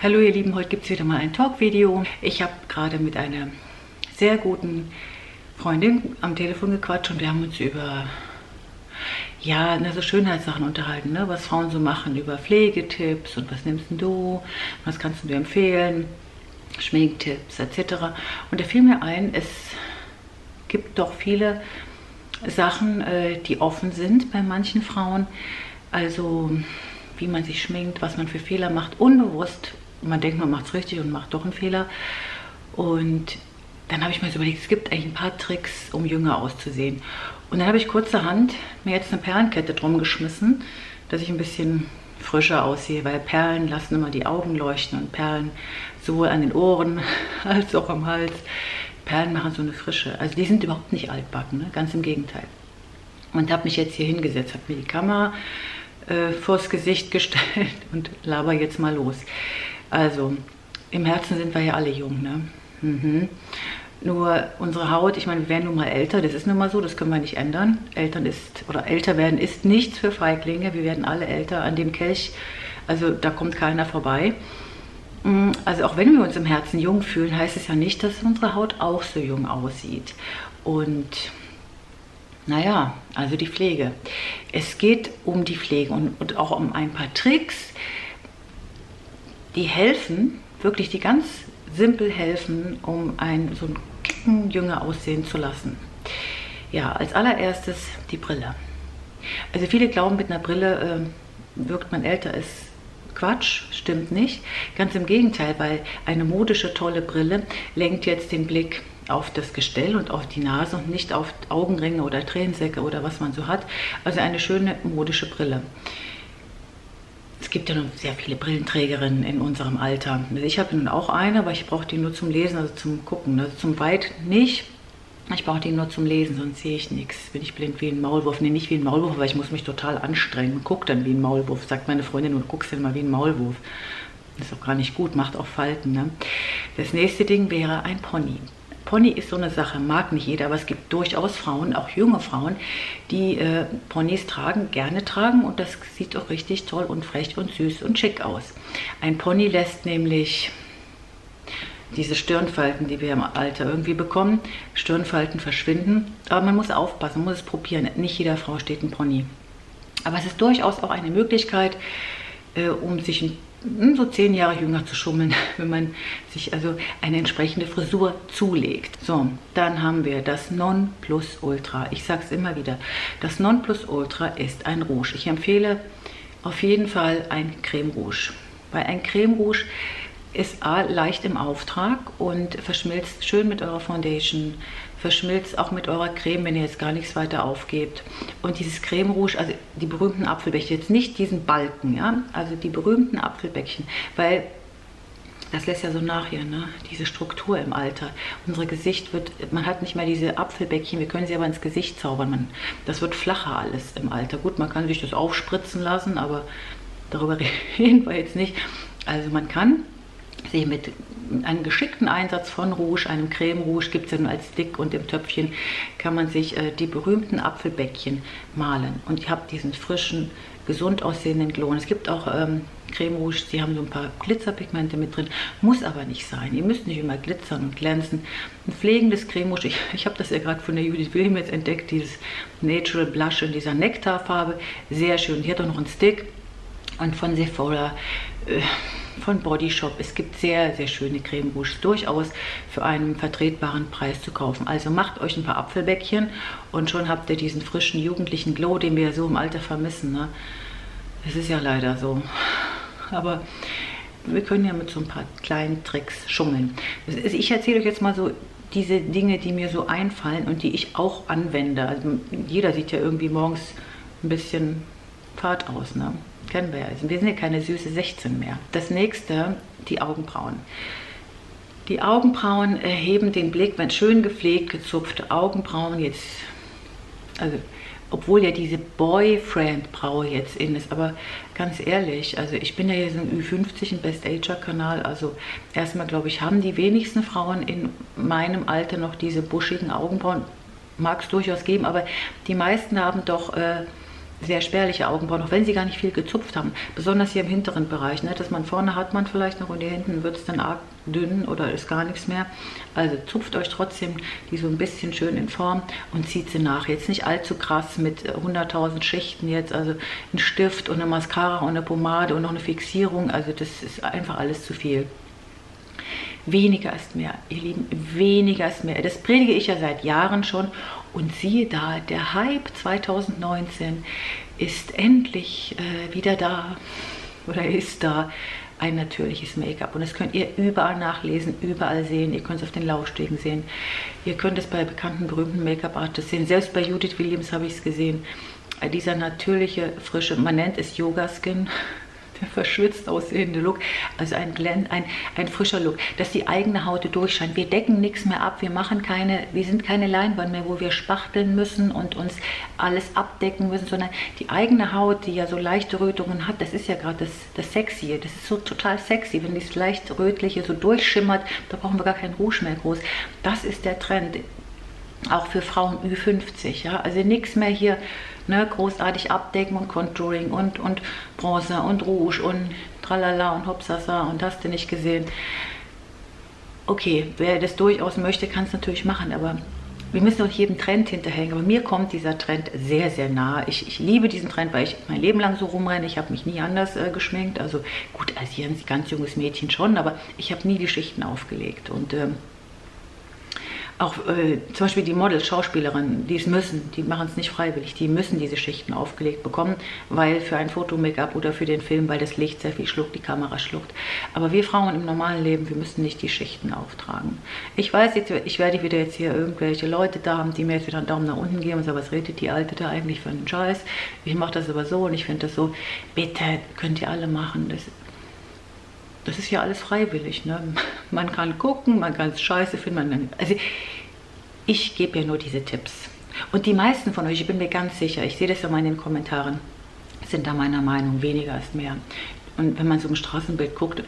Hallo ihr Lieben, heute gibt es wieder mal ein Talk-Video. Ich habe gerade mit einer sehr guten Freundin am Telefon gequatscht und wir haben uns über ja, ne, so Schönheitssachen unterhalten, ne? was Frauen so machen, über Pflegetipps und was nimmst du, was kannst du empfehlen, Schminktipps etc. Und da fiel mir ein, es gibt doch viele Sachen, äh, die offen sind bei manchen Frauen. Also wie man sich schminkt, was man für Fehler macht, unbewusst man denkt, man macht es richtig und macht doch einen Fehler. Und dann habe ich mir so überlegt, es gibt eigentlich ein paar Tricks, um jünger auszusehen. Und dann habe ich kurzerhand mir jetzt eine Perlenkette drum geschmissen, dass ich ein bisschen frischer aussehe, weil Perlen lassen immer die Augen leuchten und Perlen sowohl an den Ohren als auch am Hals. Perlen machen so eine Frische. Also die sind überhaupt nicht altbacken, ne? ganz im Gegenteil. Und habe mich jetzt hier hingesetzt, habe mir die Kamera äh, vors Gesicht gestellt und laber jetzt mal los. Also, im Herzen sind wir ja alle jung, ne? Mhm. Nur unsere Haut, ich meine, wir werden nun mal älter, das ist nun mal so, das können wir nicht ändern. Eltern ist, oder älter werden ist nichts für Feiglinge, wir werden alle älter an dem Kelch, also da kommt keiner vorbei. Mm, also auch wenn wir uns im Herzen jung fühlen, heißt es ja nicht, dass unsere Haut auch so jung aussieht. Und naja, also die Pflege. Es geht um die Pflege und, und auch um ein paar Tricks, die helfen, wirklich die ganz simpel helfen, um ein so ein Kicken jünger aussehen zu lassen. Ja, als allererstes die Brille. Also viele glauben, mit einer Brille äh, wirkt man älter. Ist Quatsch, stimmt nicht. Ganz im Gegenteil, weil eine modische, tolle Brille lenkt jetzt den Blick auf das Gestell und auf die Nase und nicht auf Augenringe oder Tränensäcke oder was man so hat. Also eine schöne modische Brille es gibt ja noch sehr viele Brillenträgerinnen in unserem Alter. Also ich habe nun auch eine, aber ich brauche die nur zum Lesen, also zum Gucken. Also zum Weit nicht. Ich brauche die nur zum Lesen, sonst sehe ich nichts. Bin ich blind wie ein Maulwurf. Nee, nicht wie ein Maulwurf, aber ich muss mich total anstrengen und gucke dann wie ein Maulwurf. Sagt meine Freundin, du guckst dann mal wie ein Maulwurf. Das ist auch gar nicht gut, macht auch Falten. Ne? Das nächste Ding wäre ein Pony. Pony ist so eine Sache, mag nicht jeder, aber es gibt durchaus Frauen, auch junge Frauen, die äh, Ponys tragen, gerne tragen und das sieht auch richtig toll und frech und süß und schick aus. Ein Pony lässt nämlich diese Stirnfalten, die wir im Alter irgendwie bekommen, Stirnfalten verschwinden, aber man muss aufpassen, man muss es probieren. Nicht jeder Frau steht ein Pony. Aber es ist durchaus auch eine Möglichkeit, äh, um sich ein so zehn Jahre jünger zu schummeln, wenn man sich also eine entsprechende Frisur zulegt. So, dann haben wir das Nonplusultra. Ich sage es immer wieder, das Nonplusultra ist ein Rouge. Ich empfehle auf jeden Fall ein Creme Rouge, weil ein Creme Rouge ist A, leicht im Auftrag und verschmilzt schön mit eurer Foundation, verschmilzt auch mit eurer Creme, wenn ihr jetzt gar nichts weiter aufgebt. Und dieses Creme Rouge, also die berühmten Apfelbäckchen, jetzt nicht diesen Balken, ja, also die berühmten Apfelbäckchen, weil das lässt ja so nach hier, ne? diese Struktur im Alter. Unser Gesicht wird, man hat nicht mehr diese Apfelbäckchen, wir können sie aber ins Gesicht zaubern. Man, das wird flacher alles im Alter. Gut, man kann sich das aufspritzen lassen, aber darüber reden wir jetzt nicht. Also man kann sich mit einem geschickten Einsatz von Rouge, einem Creme Rouge, gibt es ja nur als Stick und im Töpfchen, kann man sich äh, die berühmten Apfelbäckchen malen. Und ich habe diesen frischen, gesund aussehenden Glow. Es gibt auch ähm, Creme Rouge, die haben so ein paar Glitzerpigmente mit drin. Muss aber nicht sein. Ihr müsst nicht immer glitzern und glänzen. Ein pflegendes Creme Rouge, ich, ich habe das ja gerade von der Judith William jetzt entdeckt, dieses Natural Blush in dieser Nektarfarbe. Sehr schön. Hier hat auch noch einen Stick. Und von Sephora... Äh, von Body Shop. Es gibt sehr, sehr schöne Creme Rouge, durchaus für einen vertretbaren Preis zu kaufen. Also macht euch ein paar Apfelbäckchen und schon habt ihr diesen frischen jugendlichen Glow, den wir so im Alter vermissen. Ne? Es ist ja leider so. Aber wir können ja mit so ein paar kleinen Tricks schummeln. Ich erzähle euch jetzt mal so diese Dinge, die mir so einfallen und die ich auch anwende. Also jeder sieht ja irgendwie morgens ein bisschen fad aus. Ne? Kennen wir ja. Wir sind ja keine süße 16 mehr. Das nächste, die Augenbrauen. Die Augenbrauen erheben den Blick, wenn schön gepflegt, gezupfte Augenbrauen jetzt, also obwohl ja diese Boyfriend-Braue jetzt in ist, aber ganz ehrlich, also ich bin ja so ein Ü50, ein Best-Ager-Kanal, also erstmal glaube ich, haben die wenigsten Frauen in meinem Alter noch diese buschigen Augenbrauen, mag es durchaus geben, aber die meisten haben doch... Äh, sehr spärliche Augenbrauen, auch wenn sie gar nicht viel gezupft haben. Besonders hier im hinteren Bereich. Ne? Dass man vorne hat man vielleicht noch und hier hinten wird es dann arg dünn oder ist gar nichts mehr. Also zupft euch trotzdem die so ein bisschen schön in Form und zieht sie nach. Jetzt nicht allzu krass mit 100.000 Schichten jetzt. Also ein Stift und eine Mascara und eine Pomade und noch eine Fixierung. Also das ist einfach alles zu viel. Weniger ist mehr, ihr Lieben, weniger ist mehr. Das predige ich ja seit Jahren schon. Und siehe da, der Hype 2019 ist endlich äh, wieder da oder ist da ein natürliches Make-up. Und das könnt ihr überall nachlesen, überall sehen. Ihr könnt es auf den Laufstegen sehen. Ihr könnt es bei bekannten, berühmten Make-up-Artists sehen. Selbst bei Judith Williams habe ich es gesehen. Äh, dieser natürliche, frische, man nennt es Yoga-Skin der verschwitzt aussehende Look, also ein, Glän, ein, ein frischer Look, dass die eigene Haut durchscheint. Wir decken nichts mehr ab, wir machen keine, wir sind keine Leinwand mehr, wo wir spachteln müssen und uns alles abdecken müssen, sondern die eigene Haut, die ja so leichte Rötungen hat, das ist ja gerade das, das Sexy, das ist so total sexy, wenn dieses leicht rötliche so durchschimmert, da brauchen wir gar keinen Rouge mehr groß. Das ist der Trend, auch für Frauen Ü50, ja, also nichts mehr hier ne, großartig abdecken und Contouring und, und Bronze und Rouge und tralala und hopsasa und hast du nicht gesehen. Okay, wer das durchaus möchte, kann es natürlich machen, aber wir müssen auch jedem Trend hinterhängen. Aber mir kommt dieser Trend sehr, sehr nah. Ich, ich liebe diesen Trend, weil ich mein Leben lang so rumrenne. Ich habe mich nie anders äh, geschminkt. Also gut, als ganz junges Mädchen schon, aber ich habe nie die Schichten aufgelegt. Und ähm, auch äh, zum Beispiel die Models, Schauspielerinnen, die es müssen, die machen es nicht freiwillig, die müssen diese Schichten aufgelegt bekommen, weil für ein Foto-Make-up oder für den Film, weil das Licht sehr viel schluckt, die Kamera schluckt. Aber wir Frauen im normalen Leben, wir müssen nicht die Schichten auftragen. Ich weiß jetzt, ich werde wieder jetzt hier irgendwelche Leute da haben, die mir jetzt wieder einen Daumen nach unten geben und sagen, was redet die Alte da eigentlich für einen Scheiß? Ich mache das aber so und ich finde das so, bitte, könnt ihr alle machen. Das das ist ja alles freiwillig. Ne? Man kann gucken, man kann es scheiße finden. also ich gebe ja nur diese Tipps. Und die meisten von euch, ich bin mir ganz sicher, ich sehe das ja mal in den Kommentaren, sind da meiner Meinung, weniger ist mehr. Und wenn man so im Straßenbild guckt,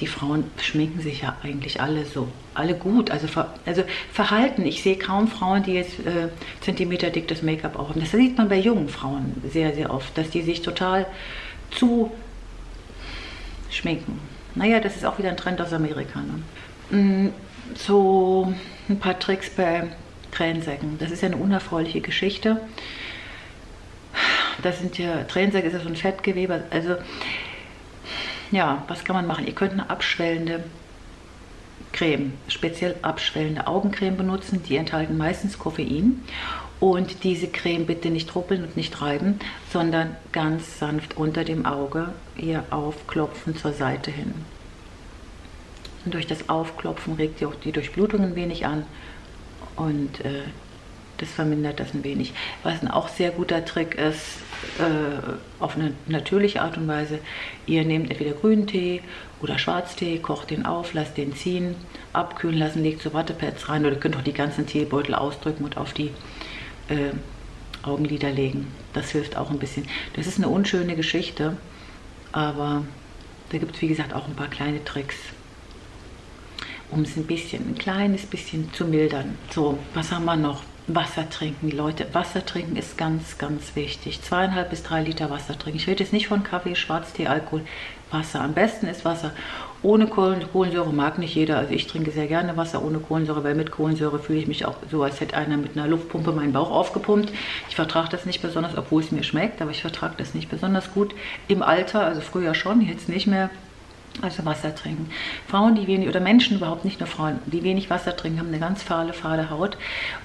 die Frauen schminken sich ja eigentlich alle so, alle gut. Also, also Verhalten, ich sehe kaum Frauen, die jetzt äh, Zentimeter dick das Make-up auch haben. Das sieht man bei jungen Frauen sehr, sehr oft, dass die sich total zu schminken. Naja, das ist auch wieder ein Trend aus Amerika. Ne? Mm, so ein paar Tricks bei Tränensäcken. Das ist ja eine unerfreuliche Geschichte. Das sind ja, Tränensäcke ist ja so ein Fettgewebe. Also, ja, was kann man machen? Ihr könnt eine abschwellende Creme, speziell abschwellende Augencreme benutzen. Die enthalten meistens Koffein. Und diese Creme bitte nicht ruppeln und nicht reiben, sondern ganz sanft unter dem Auge ihr aufklopfen zur Seite hin. Und durch das Aufklopfen regt ihr auch die Durchblutung ein wenig an und äh, das vermindert das ein wenig. Was ein auch sehr guter Trick ist, äh, auf eine natürliche Art und Weise, ihr nehmt entweder grünen Tee oder Schwarztee, kocht den auf, lasst den ziehen, abkühlen lassen, legt so Wattepads rein oder könnt auch die ganzen Teebeutel ausdrücken und auf die äh, Augenlider legen. Das hilft auch ein bisschen. Das ist eine unschöne Geschichte, aber da gibt es wie gesagt auch ein paar kleine Tricks um es ein bisschen, ein kleines bisschen zu mildern. So, was haben wir noch? Wasser trinken, Leute. Wasser trinken ist ganz, ganz wichtig. Zweieinhalb bis drei Liter Wasser trinken. Ich rede jetzt nicht von Kaffee, Schwarztee, Alkohol. Wasser. Am besten ist Wasser ohne Kohlensäure. Mag nicht jeder. Also ich trinke sehr gerne Wasser ohne Kohlensäure, weil mit Kohlensäure fühle ich mich auch so, als hätte einer mit einer Luftpumpe meinen Bauch aufgepumpt. Ich vertrage das nicht besonders, obwohl es mir schmeckt, aber ich vertrage das nicht besonders gut. Im Alter, also früher schon, jetzt nicht mehr. Also Wasser trinken. Frauen, die wenig, oder Menschen überhaupt, nicht nur Frauen, die wenig Wasser trinken, haben eine ganz fahle, fahle Haut.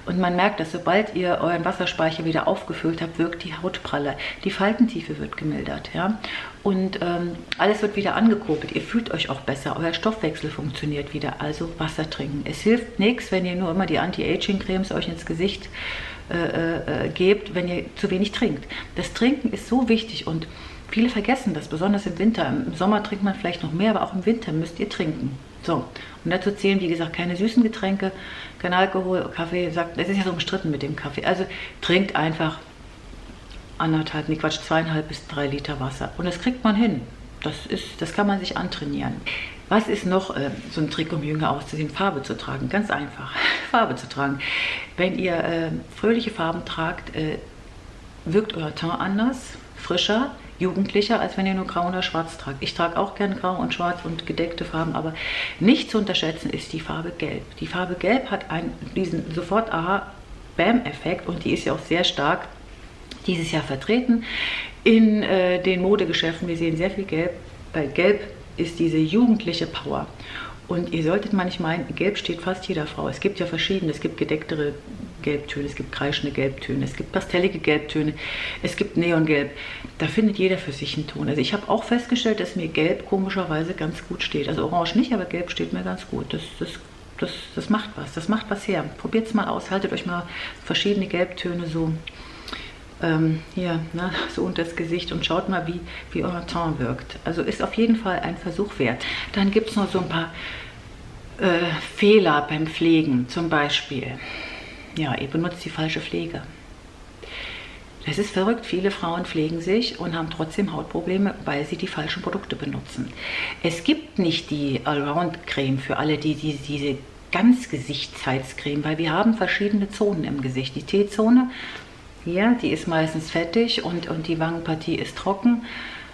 Und man merkt, dass sobald ihr euren Wasserspeicher wieder aufgefüllt habt, wirkt die Haut praller. Die Faltentiefe wird gemildert. Ja? Und ähm, alles wird wieder angekurbelt. Ihr fühlt euch auch besser. Euer Stoffwechsel funktioniert wieder. Also Wasser trinken. Es hilft nichts, wenn ihr nur immer die Anti-Aging-Cremes euch ins Gesicht äh, äh, äh gebt, wenn ihr zu wenig trinkt. Das Trinken ist so wichtig und Viele vergessen das, besonders im Winter. Im Sommer trinkt man vielleicht noch mehr, aber auch im Winter müsst ihr trinken. So, und dazu zählen, wie gesagt, keine süßen Getränke, kein Alkohol, Kaffee. Sagt, das ist ja so umstritten mit dem Kaffee. Also trinkt einfach anderthalb, nee Quatsch, zweieinhalb bis drei Liter Wasser. Und das kriegt man hin. Das, ist, das kann man sich antrainieren. Was ist noch äh, so ein Trick, um jünger auszusehen? Farbe zu tragen. Ganz einfach. Farbe zu tragen. Wenn ihr äh, fröhliche Farben tragt, äh, wirkt euer Teint anders, frischer, jugendlicher, als wenn ihr nur grau oder schwarz tragt. Ich trage auch gern grau und schwarz und gedeckte Farben, aber nicht zu unterschätzen ist die Farbe gelb. Die Farbe gelb hat einen, diesen sofort Aha-Bam-Effekt und die ist ja auch sehr stark dieses Jahr vertreten in äh, den Modegeschäften. Wir sehen sehr viel Gelb. Bei Gelb ist diese jugendliche Power. Und ihr solltet mal nicht meinen, Gelb steht fast jeder Frau. Es gibt ja verschiedene. Es gibt gedecktere Gelbtöne, es gibt kreischende Gelbtöne, es gibt pastellige Gelbtöne, es gibt Neongelb. Da findet jeder für sich einen Ton. Also ich habe auch festgestellt, dass mir Gelb komischerweise ganz gut steht. Also Orange nicht, aber Gelb steht mir ganz gut. Das, das, das, das macht was, das macht was her. Probiert es mal aus, haltet euch mal verschiedene Gelbtöne so ähm, hier, ne, so unter das Gesicht und schaut mal, wie, wie euer Ton wirkt. Also ist auf jeden Fall ein Versuch wert. Dann gibt es noch so ein paar äh, Fehler beim Pflegen. Zum Beispiel, ja, ihr benutzt die falsche Pflege. Das ist verrückt. Viele Frauen pflegen sich und haben trotzdem Hautprobleme, weil sie die falschen Produkte benutzen. Es gibt nicht die Allround-Creme für alle, die, die diese Ganzgesichtsheizcreme, weil wir haben verschiedene Zonen im Gesicht. Die T-Zone hier, die ist meistens fettig und, und die Wangenpartie ist trocken.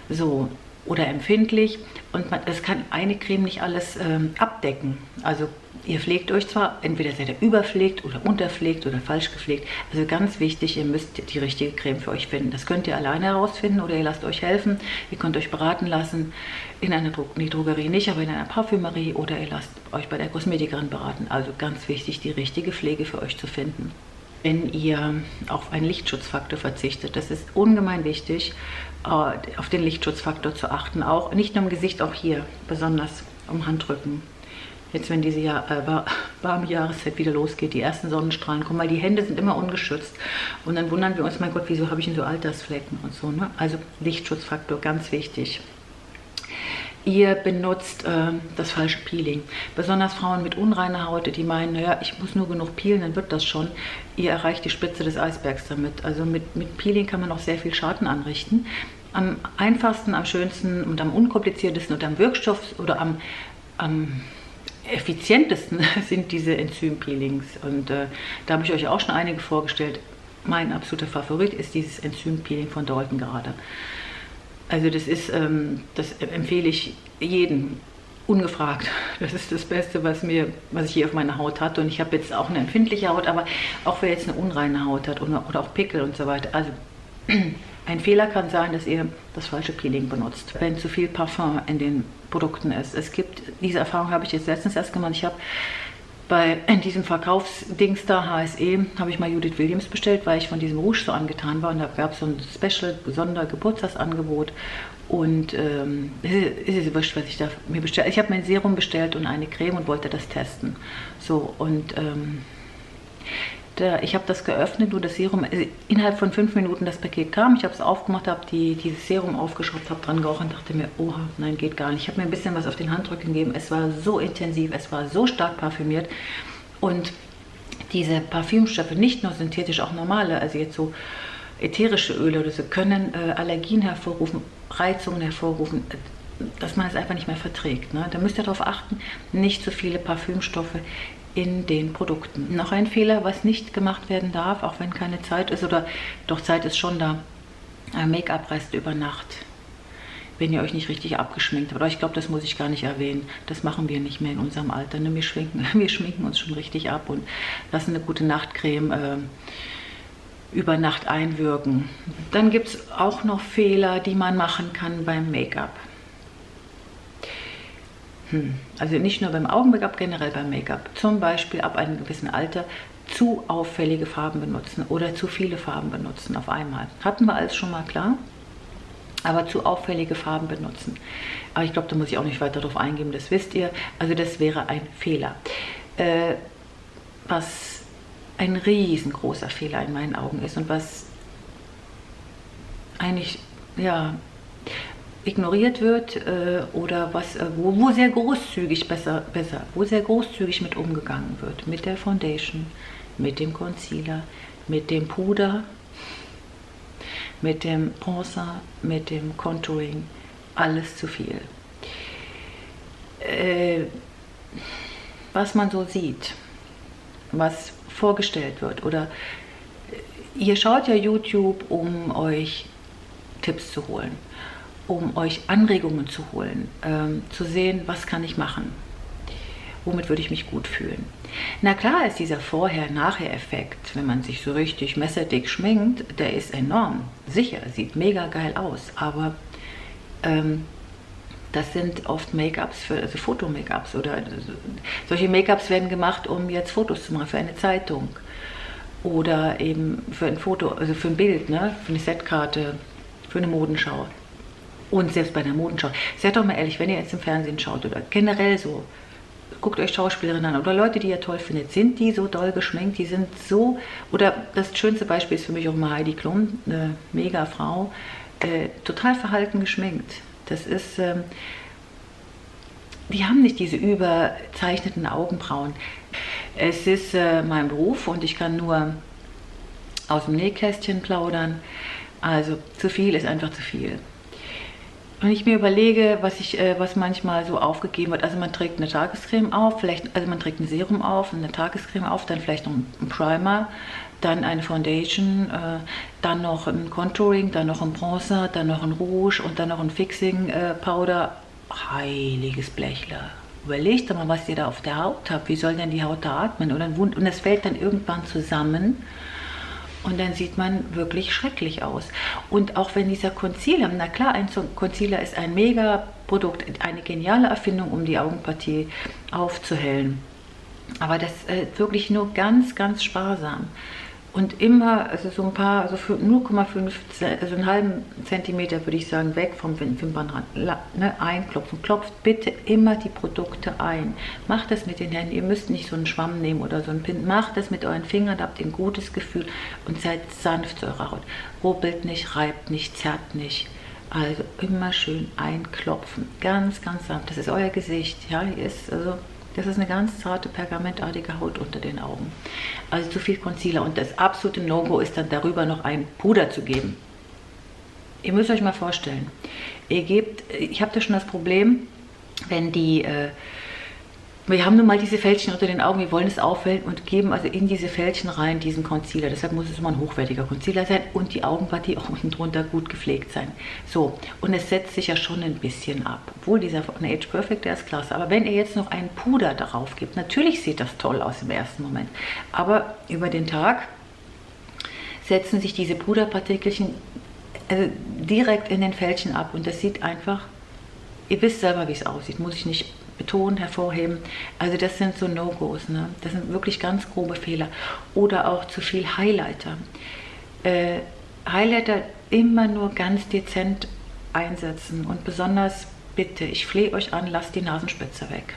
So, oder empfindlich und man, kann eine Creme nicht alles ähm, abdecken. Also ihr pflegt euch zwar, entweder seid ihr überpflegt oder unterpflegt oder falsch gepflegt. Also ganz wichtig, ihr müsst die richtige Creme für euch finden. Das könnt ihr alleine herausfinden oder ihr lasst euch helfen. Ihr könnt euch beraten lassen, in einer Dro die Drogerie nicht, aber in einer Parfümerie oder ihr lasst euch bei der Kosmetikerin beraten. Also ganz wichtig, die richtige Pflege für euch zu finden wenn ihr auf einen Lichtschutzfaktor verzichtet. Das ist ungemein wichtig, äh, auf den Lichtschutzfaktor zu achten. Auch nicht nur im Gesicht, auch hier, besonders am Handrücken. Jetzt, wenn diese Jahr, äh, warme Jahreszeit wieder losgeht, die ersten Sonnenstrahlen kommen, weil die Hände sind immer ungeschützt. Und dann wundern wir uns, mein Gott, wieso habe ich denn so Altersflecken und so. Ne? Also Lichtschutzfaktor, ganz wichtig ihr benutzt äh, das falsche Peeling. Besonders Frauen mit unreiner Haut, die meinen, naja, ich muss nur genug peelen, dann wird das schon. Ihr erreicht die Spitze des Eisbergs damit. Also mit, mit Peeling kann man auch sehr viel Schaden anrichten. Am einfachsten, am schönsten und am unkompliziertesten und am Wirkstoff oder am, am effizientesten sind diese Enzympeelings. Und äh, da habe ich euch auch schon einige vorgestellt. Mein absoluter Favorit ist dieses Enzympeeling von Dalton gerade. Also das ist, ähm, das empfehle ich jedem ungefragt. Das ist das Beste, was mir, was ich hier auf meiner Haut hatte. Und ich habe jetzt auch eine empfindliche Haut, aber auch wer jetzt eine unreine Haut hat oder, oder auch Pickel und so weiter. Also ein Fehler kann sein, dass ihr das falsche Peeling benutzt, wenn zu viel Parfum in den Produkten ist. Es gibt, diese Erfahrung habe ich jetzt letztens erst gemacht. Ich habe bei diesem Verkaufsdings da, HSE, habe ich mal Judith Williams bestellt, weil ich von diesem Rouge so angetan war. Und da gab es so ein Special Sondergeburtstagsangebot. Und ähm, ist es wurscht, was ich da mir bestellt Ich habe mein Serum bestellt und eine Creme und wollte das testen. So, und ähm, der, ich habe das geöffnet und das Serum, also innerhalb von fünf Minuten das Paket kam. Ich habe es aufgemacht, habe die, dieses Serum aufgeschraubt, habe dran gerochen und dachte mir, oha, nein, geht gar nicht. Ich habe mir ein bisschen was auf den Handrücken gegeben. Es war so intensiv, es war so stark parfümiert. Und diese Parfümstoffe, nicht nur synthetisch, auch normale, also jetzt so ätherische Öle oder so, können äh, Allergien hervorrufen, Reizungen hervorrufen, dass man es einfach nicht mehr verträgt. Ne? Da müsst ihr darauf achten, nicht so viele Parfümstoffe in den Produkten. Noch ein Fehler, was nicht gemacht werden darf, auch wenn keine Zeit ist oder doch Zeit ist schon da. Make-up-Rest über Nacht, wenn ihr euch nicht richtig abgeschminkt habt. Aber ich glaube, das muss ich gar nicht erwähnen. Das machen wir nicht mehr in unserem Alter. Ne? Wir, schminken, wir schminken uns schon richtig ab und lassen eine gute Nachtcreme äh, über Nacht einwirken. Dann gibt es auch noch Fehler, die man machen kann beim Make-up. Hm. Also nicht nur beim Augen-Make-up, generell beim Make-up. Zum Beispiel ab einem gewissen Alter zu auffällige Farben benutzen oder zu viele Farben benutzen auf einmal. Hatten wir alles schon mal klar, aber zu auffällige Farben benutzen. Aber ich glaube, da muss ich auch nicht weiter darauf eingehen, das wisst ihr. Also das wäre ein Fehler. Äh, was ein riesengroßer Fehler in meinen Augen ist und was eigentlich ja ignoriert wird äh, oder was, äh, wo, wo, sehr großzügig besser, besser, wo sehr großzügig mit umgegangen wird. Mit der Foundation, mit dem Concealer, mit dem Puder, mit dem Bronzer, mit dem Contouring. Alles zu viel. Äh, was man so sieht, was vorgestellt wird oder ihr schaut ja YouTube, um euch Tipps zu holen, um euch Anregungen zu holen, ähm, zu sehen, was kann ich machen, womit würde ich mich gut fühlen. Na klar ist dieser Vorher-Nachher-Effekt, wenn man sich so richtig messerdick schminkt, der ist enorm. Sicher, sieht mega geil aus, aber ähm, das sind oft Make-ups, also Foto-Make-ups oder solche Make-ups werden gemacht, um jetzt Fotos zu machen für eine Zeitung oder eben für ein Foto, also für ein Bild, ne? für eine Setkarte, für eine Modenschau. Und selbst bei einer Modenschau. Seid doch mal ehrlich, wenn ihr jetzt im Fernsehen schaut oder generell so, guckt euch Schauspielerinnen an oder Leute, die ihr toll findet, sind die so doll geschminkt, die sind so, oder das schönste Beispiel ist für mich auch mal Heidi Klum, eine mega Frau, äh, total verhalten geschminkt. Das ist, ähm, die haben nicht diese überzeichneten Augenbrauen. Es ist äh, mein Beruf und ich kann nur aus dem Nähkästchen plaudern. Also zu viel ist einfach zu viel. Wenn ich mir überlege, was ich, äh, was manchmal so aufgegeben wird, also man trägt eine Tagescreme auf, vielleicht, also man trägt ein Serum auf, eine Tagescreme auf, dann vielleicht noch ein Primer, dann eine Foundation, äh, dann noch ein Contouring, dann noch ein Bronzer, dann noch ein Rouge und dann noch ein Fixing äh, Powder. Heiliges Blechler überlegt mal, was ihr da auf der Haut habt. Wie soll denn die Haut da atmen? Und, und es fällt dann irgendwann zusammen. Und dann sieht man wirklich schrecklich aus. Und auch wenn dieser Concealer, na klar, ein Concealer ist ein Mega-Produkt, eine geniale Erfindung, um die Augenpartie aufzuhellen. Aber das äh, wirklich nur ganz, ganz sparsam und immer, also so ein paar, also 0,5, also einen halben Zentimeter würde ich sagen, weg vom Wimpernrand ne, einklopfen. Klopft bitte immer die Produkte ein. Macht das mit den Händen. Ihr müsst nicht so einen Schwamm nehmen oder so einen Pin. Macht das mit euren Fingern, habt ihr ein gutes Gefühl und seid sanft zu eurer Haut. Rubbelt nicht, reibt nicht, zerrt nicht. Also immer schön einklopfen. Ganz, ganz sanft. Das ist euer Gesicht. Ja, ist also das ist eine ganz zarte, pergamentartige Haut unter den Augen. Also zu viel Concealer. Und das absolute No-Go ist dann darüber noch ein Puder zu geben. Ihr müsst euch mal vorstellen, ihr gebt, ich habe da schon das Problem, wenn die äh, wir haben nun mal diese Fältchen unter den Augen, wir wollen es aufwellen und geben also in diese Fältchen rein diesen Concealer. Deshalb muss es immer ein hochwertiger Concealer sein und die Augenpartie auch unten drunter gut gepflegt sein. So, und es setzt sich ja schon ein bisschen ab. Obwohl dieser von Age Perfect, der ist klasse. Aber wenn ihr jetzt noch einen Puder darauf gibt, natürlich sieht das toll aus im ersten Moment. Aber über den Tag setzen sich diese Puderpartikelchen also direkt in den Fältchen ab und das sieht einfach, ihr wisst selber, wie es aussieht, muss ich nicht betonen, hervorheben. Also das sind so No-Gos. Ne? Das sind wirklich ganz grobe Fehler. Oder auch zu viel Highlighter. Äh, Highlighter immer nur ganz dezent einsetzen. Und besonders bitte, ich flehe euch an, lasst die Nasenspitze weg.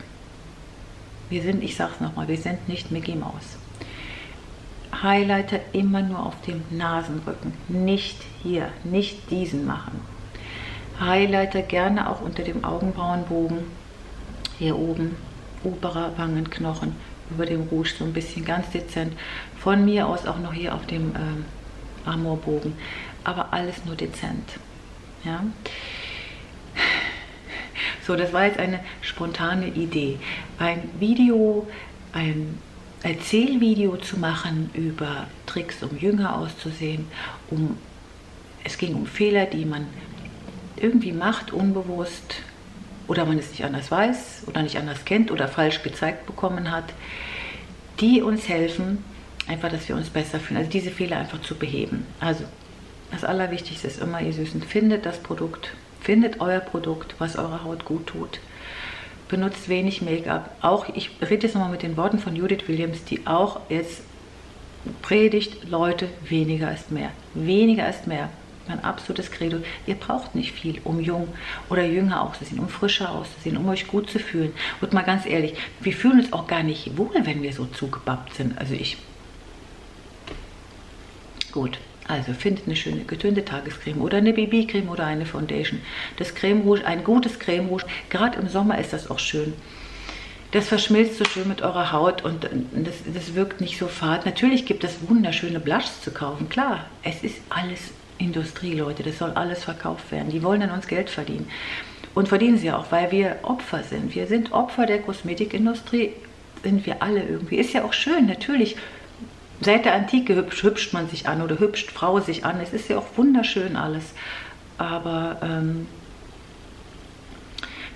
Wir sind, ich sag's nochmal, wir sind nicht Mickey Mouse. Highlighter immer nur auf dem Nasenrücken, nicht hier, nicht diesen machen. Highlighter gerne auch unter dem Augenbrauenbogen hier oben, oberer Wangenknochen, über dem Rouge so ein bisschen ganz dezent. Von mir aus auch noch hier auf dem ähm, Amorbogen, aber alles nur dezent. Ja. So, das war jetzt eine spontane Idee. Ein Video, ein Erzählvideo zu machen über Tricks, um jünger auszusehen, um es ging um Fehler, die man irgendwie macht, unbewusst, oder man es nicht anders weiß oder nicht anders kennt oder falsch gezeigt bekommen hat, die uns helfen, einfach, dass wir uns besser fühlen. Also diese Fehler einfach zu beheben. Also das Allerwichtigste ist immer, ihr Süßen, findet das Produkt, findet euer Produkt, was eurer Haut gut tut. Benutzt wenig Make-up. Auch, ich rede jetzt nochmal mit den Worten von Judith Williams, die auch jetzt predigt, Leute, weniger ist mehr. Weniger ist mehr mein absolutes Credo. Ihr braucht nicht viel, um jung oder jünger auszusehen, um frischer auszusehen, um euch gut zu fühlen. Und mal ganz ehrlich, wir fühlen uns auch gar nicht wohl, wenn wir so zugebappt sind. Also ich. Gut. Also findet eine schöne getönte Tagescreme oder eine BB-Creme oder eine Foundation. Das Creme Rouge, ein gutes Creme Rouge. Gerade im Sommer ist das auch schön. Das verschmilzt so schön mit eurer Haut und das, das wirkt nicht so fad. Natürlich gibt es wunderschöne Blushs zu kaufen. Klar, es ist alles Industrie, Leute. Das soll alles verkauft werden. Die wollen an uns Geld verdienen. Und verdienen sie auch, weil wir Opfer sind. Wir sind Opfer der Kosmetikindustrie, sind wir alle irgendwie. Ist ja auch schön, natürlich seit der Antike hübsch, hübscht man sich an oder hübscht Frau sich an. Es ist ja auch wunderschön alles. Aber ähm,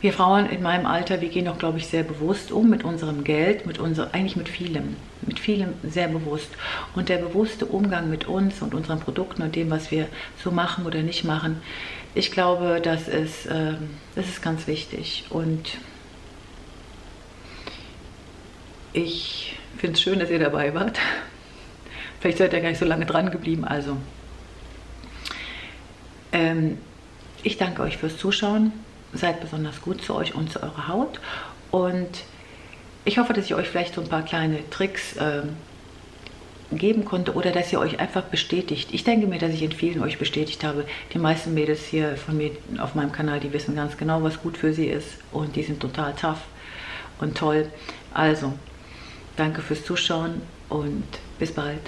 wir Frauen in meinem Alter, wir gehen doch, glaube ich, sehr bewusst um mit unserem Geld, mit unser, eigentlich mit vielem, mit vielem sehr bewusst. Und der bewusste Umgang mit uns und unseren Produkten und dem, was wir so machen oder nicht machen, ich glaube, das ist, äh, das ist ganz wichtig. Und ich finde es schön, dass ihr dabei wart. Vielleicht seid ihr gar nicht so lange dran geblieben. Also, ähm, ich danke euch fürs Zuschauen. Seid besonders gut zu euch und zu eurer Haut. Und ich hoffe, dass ich euch vielleicht so ein paar kleine Tricks ähm, geben konnte oder dass ihr euch einfach bestätigt. Ich denke mir, dass ich in vielen euch bestätigt habe. Die meisten Mädels hier von mir auf meinem Kanal, die wissen ganz genau, was gut für sie ist und die sind total tough und toll. Also, danke fürs Zuschauen und bis bald.